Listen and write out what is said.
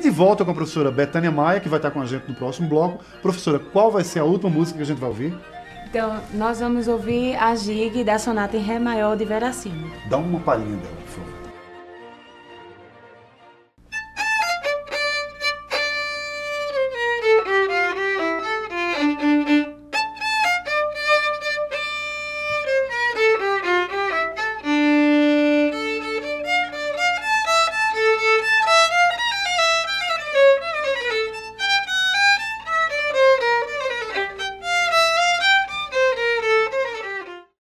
De volta com a professora Betânia Maia, que vai estar com a gente no próximo bloco. Professora, qual vai ser a última música que a gente vai ouvir? Então, nós vamos ouvir a Gig da sonata em Ré maior de Veracino. Dá uma palhinha dela.